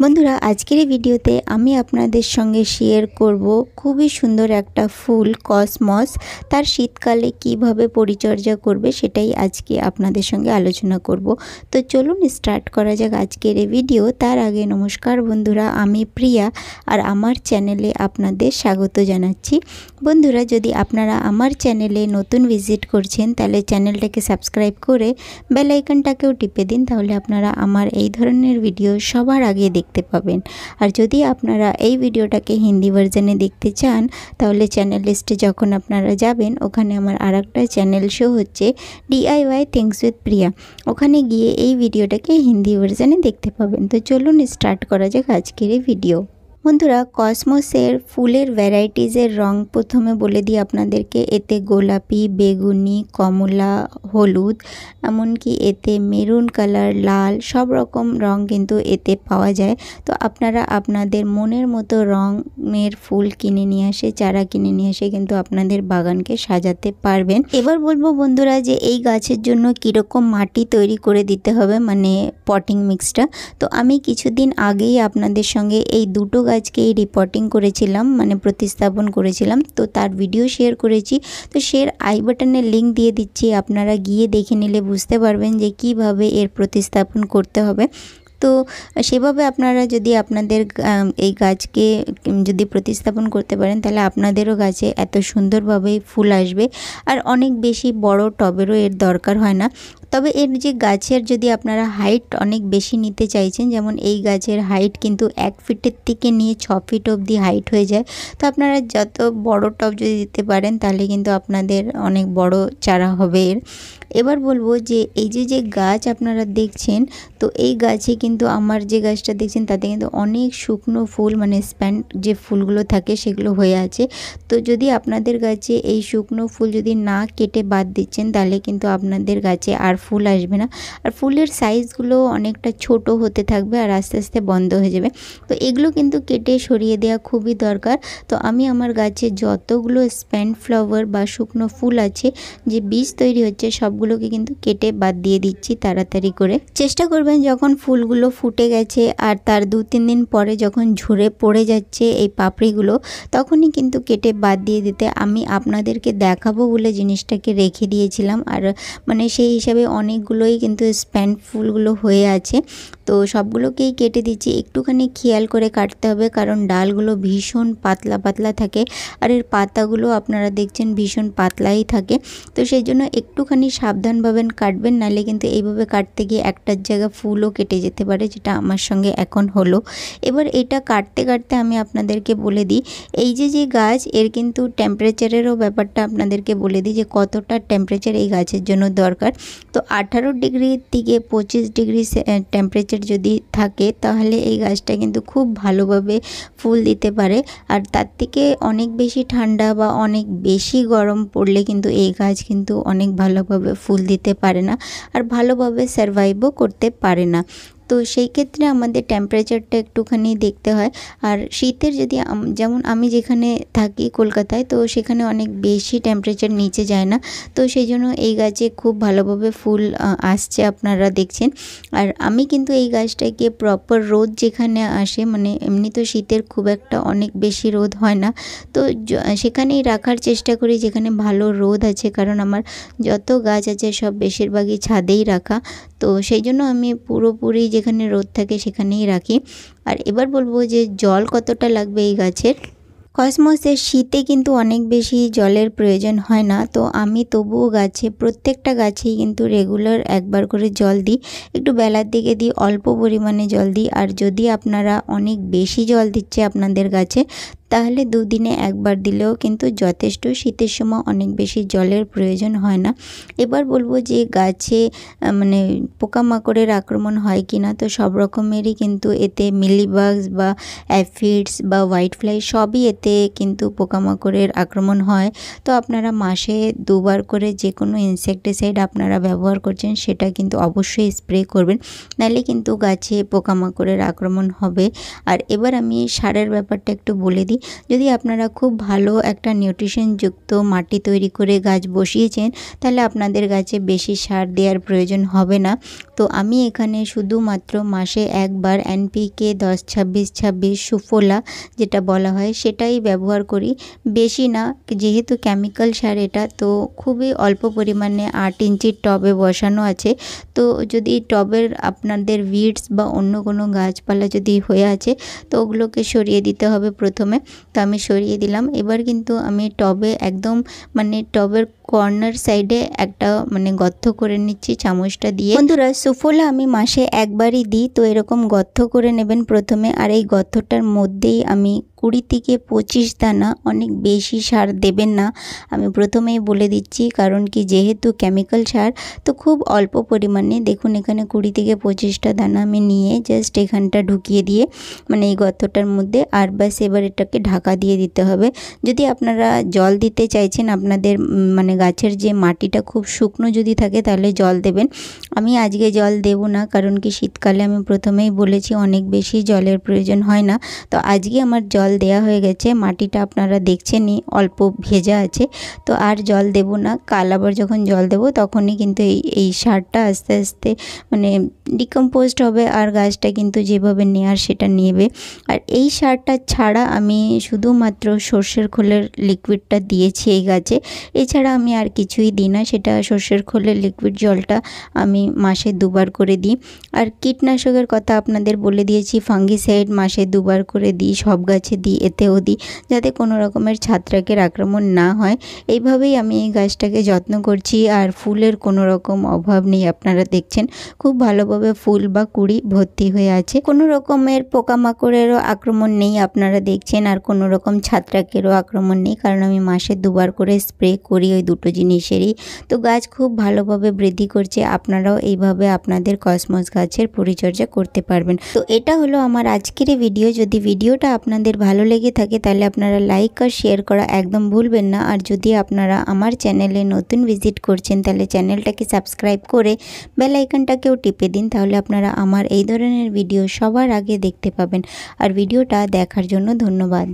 বন্ধুরা, আজকের এই ভিডিওতে আমি আপনাদের সঙ্গে শেয়ার করব খুবই সুন্দর একটা ফুল কসমস। তার শীতকালে কীভাবে পরিচর্যা করবে সেটাই আজকে আপনাদের সঙ্গে আলোচনা করব। তো চলুন স্টার্ট করা যাক আজকের ভিডিও তার আগে নমস্কার বন্ধুরা, আমি প্রিয়া আর আমার চ্যানেলে আপনাদের স্বাগত জানাচ্ছি। বন্ধুরা, যদি আপনারা আমার চ্যানেলে নতুন ভিজিট করছেন, তাহলে চ্যানেলটাকে সাবস্ক্রাইব করে বেল আইকনটাকেও টিপে দিন, তাহলে আপনারা আমার এই ধরনের ভিডিও সবার আগে দেখতে পাবেন। আর যদি আপনারা এই ভিডিওটাকে হিন্দি ভার্জানে দেখতে চান, তাহলে চ্যানেল লিস্টে যখন আপনারা যাবেন, ওখানে আমার আর একটা চ্যানেল শো হচ্ছে ডিআইওয়াই থিংস উইথ প্রিয়া ওখানে গিয়ে এই ভিডিওটাকে হিন্দি ভার্জনে দেখতে পাবেন। তো চলুন স্টার্ট করা যাক আজকের এই ভিডিও বন্ধুরা, কসমসের ফুলের ভ্যারাইটিসের রং প্রথমে বলে দিই আপনাদেরকে, এতে গোলাপি, বেগুনি, কমলা, হলুদ, এমনকি এতে মেরুন কালার, লাল, সব রকম রং কিন্তু এতে পাওয়া যায়। তো আপনারা আপনাদের মনের মতো রঙের ফুল কিনে নিয়ে আসে চারা কিনে নিয়ে এসে কিন্তু আপনাদের বাগানকে সাজাতে পারবেন। এবার বলব বন্ধুরা যে এই গাছের জন্য কীরকম মাটি তৈরি করে দিতে হবে মানে পটিং মিক্সটা। তো আমি কিছুদিন আগেই আপনাদের সঙ্গে এই দুটো গাছকেই রিপোর্টিং করেছিলাম মানে প্রতিস্থাপন করেছিলাম, তো তার ভিডিও শেয়ার করেছি। তো শেয়ার আই বাটনের লিঙ্ক দিয়ে দিচ্ছি, আপনারা গিয়ে দেখে নিলে বুঝতে পারবেন যে কীভাবে এর প্রতিস্থাপন করতে হবে। তো সেভাবে আপনারা যদি আপনাদের এই গাছকে যদি প্রতিস্থাপন করতে পারেন, তাহলে আপনাদেরও গাছে এত সুন্দরভাবে ফুল আসবে। আর অনেক বেশি বড় টবেরও এর দরকার হয় না। তবে এর যে গাছের যদি আপনারা হাইট অনেক বেশি নিতে চাইছেন, যেমন এই গাছের হাইট কিন্তু এক ফিটের থেকে নিয়ে ছ ফিট অবধি হাইট হয়ে যায়, তো আপনারা যত বড় টব যদি দিতে পারেন, তাহলে কিন্তু আপনাদের অনেক বড় চারা হবে এর। এবার বলব যে এই যে যে গাছ আপনারা দেখছেন, তো এই গাছে কিন্তু আমার যে গাছটা দেখছেন, তাতে কিন্তু অনেক শুকনো ফুল মানে স্প্যান্ড যে ফুলগুলো থাকে সেগুলো হয়ে আছে। তো যদি আপনাদের গাছে এই শুকনো ফুল যদি না কেটে বাদ দিচ্ছেন, তাহলে কিন্তু আপনাদের গাছে আর ফুল আসবে না। আর ফুলের সাইজগুলো অনেকটা ছোট হতে থাকবে আর আস্তে আস্তে বন্ধ হয়ে যাবে। তো এগুলো কিন্তু কেটে সরিয়ে দেওয়া খুবই দরকার। তো আমি আমার গাছে যতগুলো স্প্যান্ড ফ্লাওয়ার বা শুকনো ফুল আছে, যে বীজ তৈরি হচ্ছে, সবগুলোকে কিন্তু কেটে বাদ দিয়ে দিচ্ছি তাড়াতাড়ি করে। চেষ্টা করবেন যখন ফুলগুলো ফুটে গেছে আর তার দু তিন দিন পরে যখন ঝরে পড়ে যাচ্ছে এই পাপড়িগুলো, তখনই কিন্তু কেটে বাদ দিয়ে দিতে। আমি আপনাদেরকে দেখাবো বলে জিনিসটাকে রেখে দিয়েছিলাম। আর মানে সেই হিসাবে অনেকগুলোই কিন্তু স্প্যান্ড ফুলগুলো হয়ে আছে। তো সবগুলোকেই কেটে দিচ্ছি। একটুখানি খেয়াল করে কাটতে হবে, কারণ ডালগুলো ভীষণ পাতলা পাতলা থাকে আর এর পাতাগুলো আপনারা দেখছেন ভীষণ পাতলাই থাকে। তো সেই জন্য একটুখানি সাবধানভাবে কাটবেন, নাহলে কিন্তু এইভাবে কাটতে গিয়ে একটার জায়গা ফুলও কেটে যেতে পারে, যেটা আমার সঙ্গে এখন হলো। এবার এটা কাটতে কাটতে আমি আপনাদেরকে বলে দিই, এই যে যে গাছ, এর কিন্তু টেম্পারেচারেরও ব্যাপারটা আপনাদেরকে বলে দিই যে কতটা টেম্পারেচার এই গাছের জন্য দরকার। তো আঠারো ডিগ্রি থেকে পঁচিশ ডিগ্রি টেম্পারেচার যদি থাকে, তাহলে এই গাছটা কিন্তু খুব ভালোভাবে ফুল দিতে পারে। আর তার থেকে অনেক বেশি ঠান্ডা বা অনেক বেশি গরম পড়লে কিন্তু এই গাছ কিন্তু অনেক ভালোভাবে ফুল দিতে পারে না, আর ভালোভাবে সার্ভাইভও করতে পারে না। তো সেই ক্ষেত্রে আমাদের টেম্পারেচারটা একটুখানি দেখতে হয়। আর শীতের যদি যেমন আমি যেখানে থাকি কলকাতায়, তো সেখানে অনেক বেশি টেম্পারেচার নিচে যায় না। তো সেই জন্য এই গাছে খুব ভালোভাবে ফুল আসছে আপনারা দেখছেন। আর আমি কিন্তু এই গাছটাকে প্রপার রোদ যেখানে আসে মানে এমনি তো শীতের খুব একটা অনেক বেশি রোদ হয় না। তো সেখানেই রাখার চেষ্টা করি যেখানে ভালো রোদ আছে, কারণ আমার যত গাছ আছে সব বেশিরভাগই ছাদেই রাখা। তো সেই জন্য আমি পুরোপুরি যেখানে রোদ থাকে সেখানেই রাখি। আর এবার বলব যে জল কতটা লাগবে এই গাছের? কসমসের শীতে কিন্তু অনেক বেশি জলের প্রয়োজন হয় না, তো আমি তবুও গাছে, প্রত্যেকটা গাছেই কিন্তু রেগুলার একবার করে জল দিই। একটু বেলার দিকে দিই, অল্প পরিমাণে জল দিই। আর যদি আপনারা অনেক বেশি জল দিচ্ছে আপনাদের গাছে তাহলে দুদিনে একবার দিলেও কিন্তু যথেষ্ট। শীতের সময় অনেক বেশি জলের প্রয়োজন হয় না। এবার বলব যে গাছে মানে পোকামাকড়ের আক্রমণ হয় কি না তো সব রকমেরই কিন্তু এতে মিলিবাগস বা অ্যাফিডস বা হোয়াইট ফ্লাই সবই এতে কিন্তু পোকামাকড়ের আক্রমণ হয়। তো আপনারা মাসে দুবার করে যে কোনো ইনসেকটিসাইড আপনারা ব্যবহার করছেন, সেটা কিন্তু অবশ্যই স্প্রে করবেন। নাহলে কিন্তু গাছে পোকামাকড়ের আক্রমণ হবে। আর এবার আমি সারের ব্যাপারটা একটু বলে দিই। যদি আপনারা খুব ভালো একটা নিউট্রিশনযুক্ত মাটি তৈরি করে গাছ বসিয়েছেন, তাহলে আপনাদের গাছে বেশি সার দেওয়ার প্রয়োজন হবে না। তো আমি এখানে শুধুমাত্র মাসে একবার এনপিকে দশ, ছাব্বিশ ছাব্বিশ সুফোলা যেটা বলা হয় সেটাই ব্যবহার করি। বেশি না, যেহেতু কেমিক্যাল সার এটা, তো খুবই অল্প পরিমাণে আট ইঞ্চির টবে বসানো আছে। তো যদি টবের আপনাদের ভিডস বা অন্য কোনো গাছপালা যদি হয়ে আছে, তো ওগুলোকে সরিয়ে দিতে হবে প্রথমে। তো আমি সরিয়ে দিলাম। এবার কিন্তু আমি টবে একদম মানে টবের কর্নার সাইডে একটা মানে গর্ত করে নিচ্ছি চামচটা দিয়ে। বন্ধুরা, সুফোলা আমি মাসে একবারই দিই, তো এরকম গর্ত করে নেবেন প্রথমে। আর এই গর্তটার মধ্যেই আমি কুড়ি থেকে পঁচিশ দানা অনেক বেশি সার দেবেন না। আমি প্রথমেই বলে দিচ্ছি, কারণ কি যেহেতু কেমিক্যাল সার, তো খুব অল্প পরিমাণে। দেখুন, এখানে কুড়ি থেকে পঁচিশটা দানা আমি নিয়ে জাস্ট এখানটা ঢুকিয়ে দিয়ে মানে এই গর্তটার মধ্যে আর ব্যাস এবার এটাকে ঢাকা দিয়ে দিতে হবে। যদি আপনারা জল দিতে চাইছেন, আপনাদের মানে গাছের যে মাটিটা খুব শুকনো যদি থাকে তাহলে জল দেবেন। আমি আজকে জল দেব না, কারণ কি শীতকালে আমি প্রথমেই বলেছি অনেক বেশি জলের প্রয়োজন হয় না। তো আজকে আমার জল দেয়া হয়ে গেছে, মাটিটা আপনারা দেখছেনই অল্প ভেজা আছে। তো আর জল দেব না, কাল আবার যখন জল দেব তখনই কিন্তু এই এই সারটা আস্তে আস্তে মানে ডিকম্পোজড হবে আর গাছটা কিন্তু যেভাবে নেয়ার সেটা নেবে। আর এই সারটা ছাড়া আমি শুধুমাত্র সর্ষের খোলের লিকুইডটা দিয়েছি এই গাছে। এছাড়া আমি আর কিছুই দিই না, সেটা সর্ষের খোলের লিকুইড জলটা আমি মাসে দুবার করে দিই। আর কীটনাশকের কথা আপনাদের বলে দিয়েছি ফাঙ্গিসাইড মাসে দুবার করে দিই, সব গাছে দিই, এতেও দিই, যাতে কোনো রকমের ছাত্রাকের আক্রমণ না হয়। এইভাবেই আমি এই গাছটাকে যত্ন করছি, আর ফুলের কোনো রকম অভাব নেই, আপনারা দেখছেন, খুব ভালোভাবে ফুল বা কুড়ি ভর্তি হয়ে আছে। কোনো রকমের পোকামাকড়েরও আক্রমণ নেই, আপনারা দেখছেন, আর কোনো রকম ছাত্রাকেরও আক্রমণ নেই, কারণ আমি মাসে দুবার করে স্প্রে করি ওই দুটো জিনিসেরই। তো গাছ খুব ভালোভাবে বৃদ্ধি করছে। আপনারাও এইভাবে আপনাদের কসমস গাছের পরিচর্যা করতে পারবেন। তো এটা হলো আমার আজকের ভিডিও। যদি ভিডিওটা আপনাদের ভালো লেগে থাকে, তাহলে আপনারা লাইক আর শেয়ার করা একদম ভুলবেন না। আর যদি আপনারা আমার চ্যানেলে নতুন ভিজিট করছেন, তাহলে চ্যানেলটাকে সাবস্ক্রাইব করে বেল আইকনটাকেও টিপে দিন। তাহলে আপনারা আমার এই ধরনের ভিডিও সবার আগে দেখতে পাবেন। আর ভিডিওটা দেখার জন্য ধন্যবাদ।